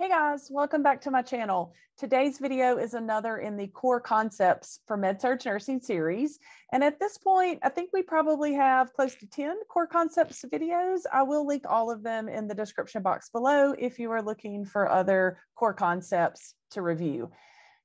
Hey guys, welcome back to my channel. Today's video is another in the core concepts for med-surg nursing series. And at this point, I think we probably have close to 10 core concepts videos. I will link all of them in the description box below if you are looking for other core concepts to review.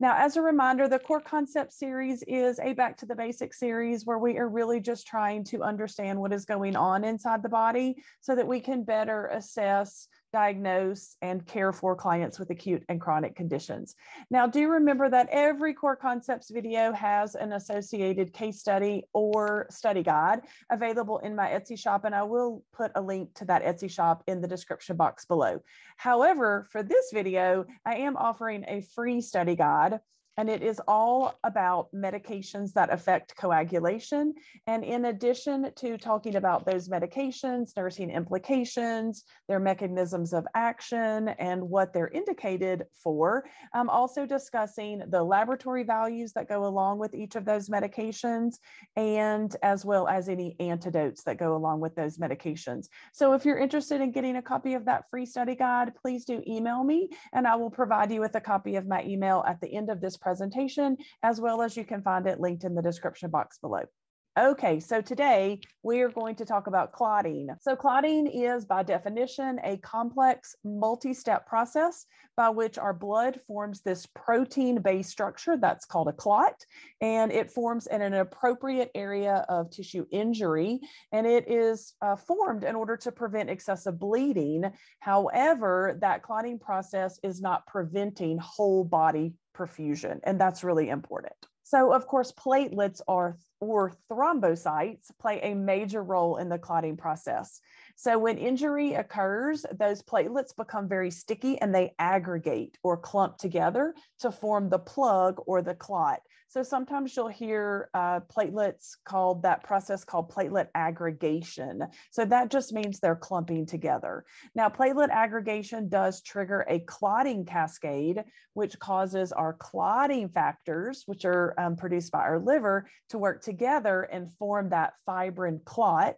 Now, as a reminder, the core concept series is a back to the basics series where we are really just trying to understand what is going on inside the body so that we can better assess diagnose, and care for clients with acute and chronic conditions. Now, do remember that every Core Concepts video has an associated case study or study guide available in my Etsy shop, and I will put a link to that Etsy shop in the description box below. However, for this video, I am offering a free study guide and it is all about medications that affect coagulation. And in addition to talking about those medications, nursing implications, their mechanisms of action, and what they're indicated for, I'm also discussing the laboratory values that go along with each of those medications, and as well as any antidotes that go along with those medications. So if you're interested in getting a copy of that free study guide, please do email me, and I will provide you with a copy of my email at the end of this presentation as well as you can find it linked in the description box below. Okay, so today we are going to talk about clotting. So, clotting is by definition a complex multi step process by which our blood forms this protein based structure that's called a clot, and it forms in an appropriate area of tissue injury, and it is uh, formed in order to prevent excessive bleeding. However, that clotting process is not preventing whole body perfusion, and that's really important. So, of course, platelets are or thrombocytes play a major role in the clotting process. So, when injury occurs, those platelets become very sticky and they aggregate or clump together to form the plug or the clot. So sometimes you'll hear uh, platelets called that process called platelet aggregation. So that just means they're clumping together. Now, platelet aggregation does trigger a clotting cascade, which causes our clotting factors, which are um, produced by our liver, to work together and form that fibrin clot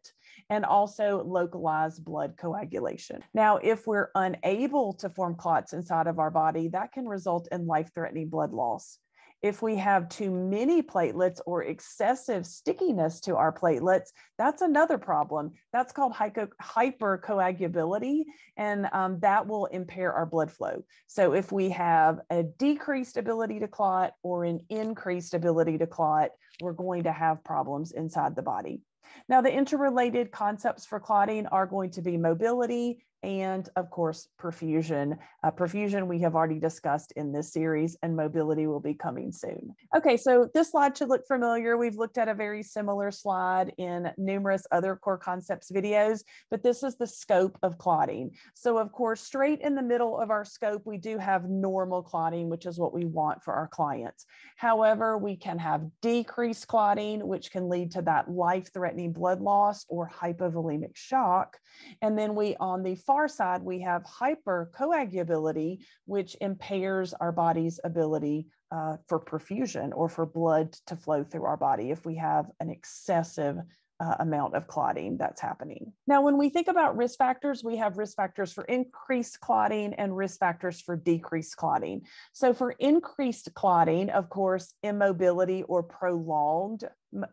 and also localize blood coagulation. Now, if we're unable to form clots inside of our body, that can result in life threatening blood loss. If we have too many platelets or excessive stickiness to our platelets, that's another problem. That's called hypercoagulability, and um, that will impair our blood flow. So if we have a decreased ability to clot or an increased ability to clot, we're going to have problems inside the body. Now, the interrelated concepts for clotting are going to be mobility, and of course, perfusion. Uh, perfusion we have already discussed in this series and mobility will be coming soon. Okay, so this slide should look familiar. We've looked at a very similar slide in numerous other core concepts videos, but this is the scope of clotting. So of course, straight in the middle of our scope, we do have normal clotting, which is what we want for our clients. However, we can have decreased clotting, which can lead to that life-threatening blood loss or hypovolemic shock. And then we on the far side, we have hypercoagulability, which impairs our body's ability uh, for perfusion or for blood to flow through our body if we have an excessive uh, amount of clotting that's happening. Now, when we think about risk factors, we have risk factors for increased clotting and risk factors for decreased clotting. So, for increased clotting, of course, immobility or prolonged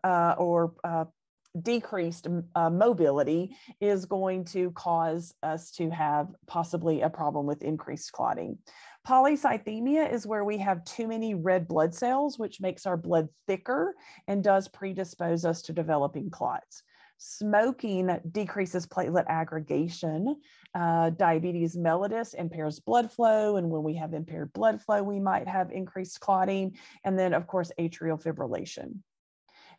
uh, or uh, decreased uh, mobility is going to cause us to have possibly a problem with increased clotting. Polycythemia is where we have too many red blood cells, which makes our blood thicker and does predispose us to developing clots. Smoking decreases platelet aggregation. Uh, diabetes mellitus impairs blood flow. And when we have impaired blood flow, we might have increased clotting. And then, of course, atrial fibrillation.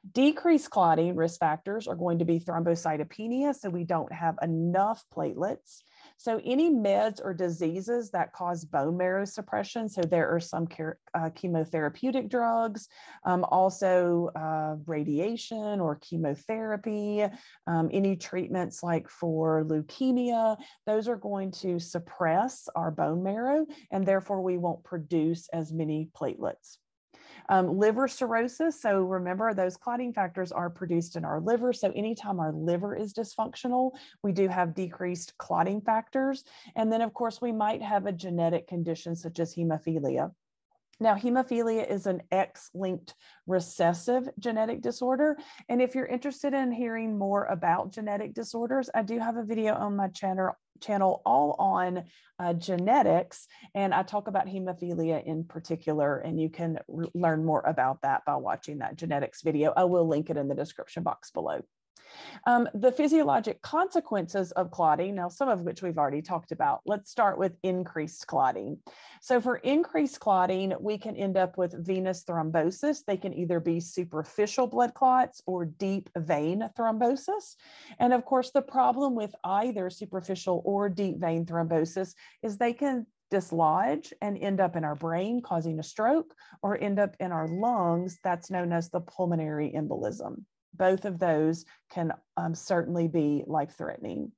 Decreased clotting risk factors are going to be thrombocytopenia, so we don't have enough platelets. So any meds or diseases that cause bone marrow suppression, so there are some uh, chemotherapeutic drugs, um, also uh, radiation or chemotherapy, um, any treatments like for leukemia, those are going to suppress our bone marrow and therefore we won't produce as many platelets. Um, liver cirrhosis. So remember, those clotting factors are produced in our liver. So anytime our liver is dysfunctional, we do have decreased clotting factors. And then, of course, we might have a genetic condition such as hemophilia. Now, hemophilia is an X linked recessive genetic disorder. And if you're interested in hearing more about genetic disorders, I do have a video on my channel, channel all on uh, genetics. And I talk about hemophilia in particular, and you can learn more about that by watching that genetics video. I will link it in the description box below. Um, the physiologic consequences of clotting, now some of which we've already talked about. Let's start with increased clotting. So for increased clotting, we can end up with venous thrombosis. They can either be superficial blood clots or deep vein thrombosis. And of course, the problem with either superficial or deep vein thrombosis is they can dislodge and end up in our brain causing a stroke or end up in our lungs that's known as the pulmonary embolism both of those can um, certainly be life threatening.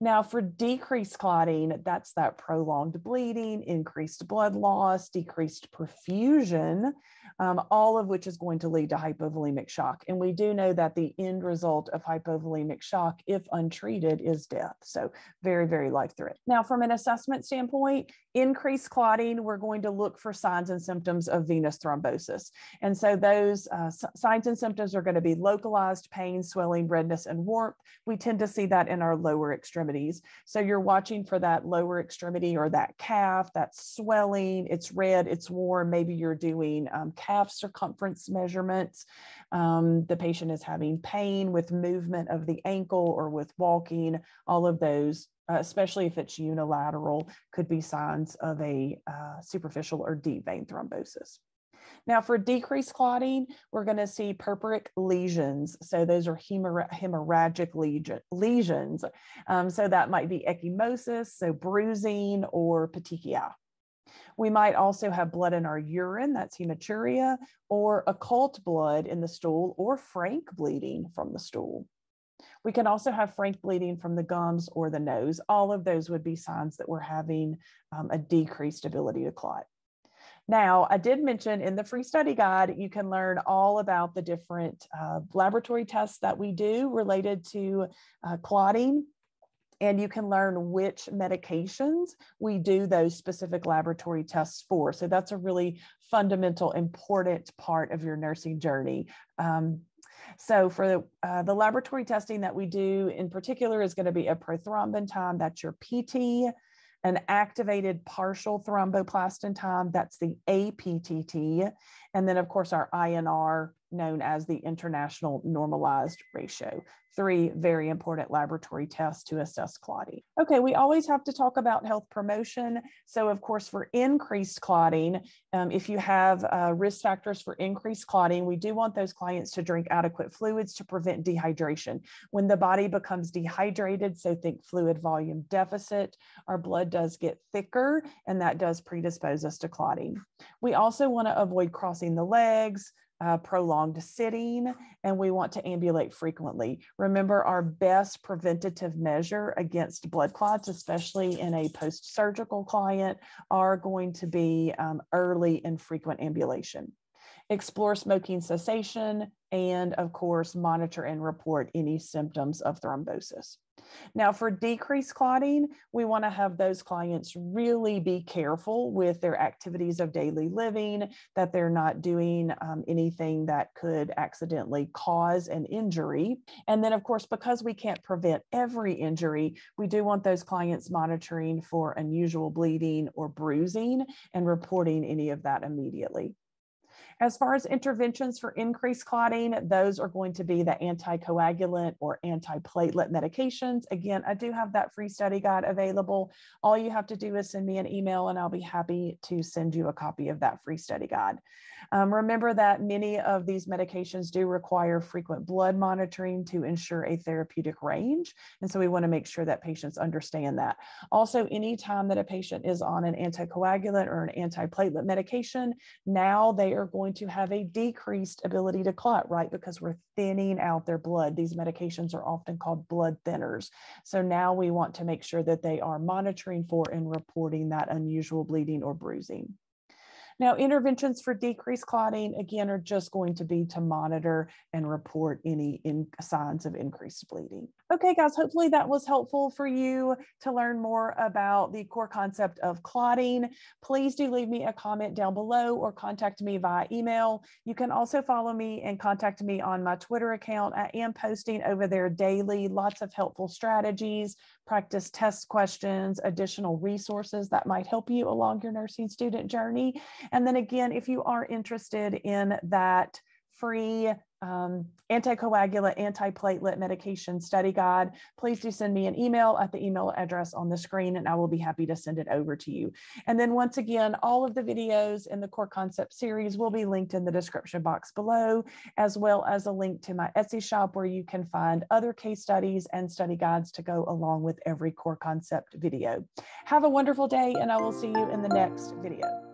Now, for decreased clotting, that's that prolonged bleeding, increased blood loss, decreased perfusion, um, all of which is going to lead to hypovolemic shock. And we do know that the end result of hypovolemic shock, if untreated, is death. So, very, very life threatening. Now, from an assessment standpoint, increased clotting, we're going to look for signs and symptoms of venous thrombosis. And so those uh, signs and symptoms are going to be localized pain, swelling, redness, and warmth. We tend to see that in our lower extremities. So you're watching for that lower extremity or that calf, that swelling, it's red, it's warm. Maybe you're doing um, calf circumference measurements. Um, the patient is having pain with movement of the ankle or with walking, all of those uh, especially if it's unilateral, could be signs of a uh, superficial or deep vein thrombosis. Now, for decreased clotting, we're going to see purpuric lesions. So those are hemorrhagic lesions. Um, so that might be ecchymosis, so bruising, or petechiae. We might also have blood in our urine, that's hematuria, or occult blood in the stool, or frank bleeding from the stool. We can also have frank bleeding from the gums or the nose. All of those would be signs that we're having um, a decreased ability to clot. Now, I did mention in the free study guide, you can learn all about the different uh, laboratory tests that we do related to uh, clotting. And you can learn which medications we do those specific laboratory tests for. So that's a really fundamental, important part of your nursing journey. Um, so for the, uh, the laboratory testing that we do in particular is going to be a prothrombin time, that's your PT, an activated partial thromboplastin time, that's the APTT, and then of course our INR known as the International Normalized Ratio three very important laboratory tests to assess clotting. Okay, we always have to talk about health promotion. So of course, for increased clotting, um, if you have uh, risk factors for increased clotting, we do want those clients to drink adequate fluids to prevent dehydration. When the body becomes dehydrated, so think fluid volume deficit, our blood does get thicker and that does predispose us to clotting. We also wanna avoid crossing the legs, uh, prolonged sitting, and we want to ambulate frequently. Remember, our best preventative measure against blood clots, especially in a post surgical client, are going to be um, early and frequent ambulation. Explore smoking cessation, and of course, monitor and report any symptoms of thrombosis. Now, for decreased clotting, we want to have those clients really be careful with their activities of daily living, that they're not doing um, anything that could accidentally cause an injury. And then, of course, because we can't prevent every injury, we do want those clients monitoring for unusual bleeding or bruising and reporting any of that immediately. As far as interventions for increased clotting, those are going to be the anticoagulant or antiplatelet medications. Again, I do have that free study guide available. All you have to do is send me an email and I'll be happy to send you a copy of that free study guide. Um, remember that many of these medications do require frequent blood monitoring to ensure a therapeutic range. And so we want to make sure that patients understand that. Also, anytime that a patient is on an anticoagulant or an antiplatelet medication, now they are going to have a decreased ability to clot, right? Because we're thinning out their blood. These medications are often called blood thinners. So now we want to make sure that they are monitoring for and reporting that unusual bleeding or bruising. Now, interventions for decreased clotting, again, are just going to be to monitor and report any signs of increased bleeding. Okay, guys, hopefully that was helpful for you to learn more about the core concept of clotting. Please do leave me a comment down below or contact me via email. You can also follow me and contact me on my Twitter account. I am posting over there daily lots of helpful strategies, practice test questions, additional resources that might help you along your nursing student journey. And then again, if you are interested in that free um, anticoagulant, antiplatelet medication study guide, please do send me an email at the email address on the screen and I will be happy to send it over to you. And then once again, all of the videos in the core concept series will be linked in the description box below, as well as a link to my Etsy shop where you can find other case studies and study guides to go along with every core concept video. Have a wonderful day and I will see you in the next video.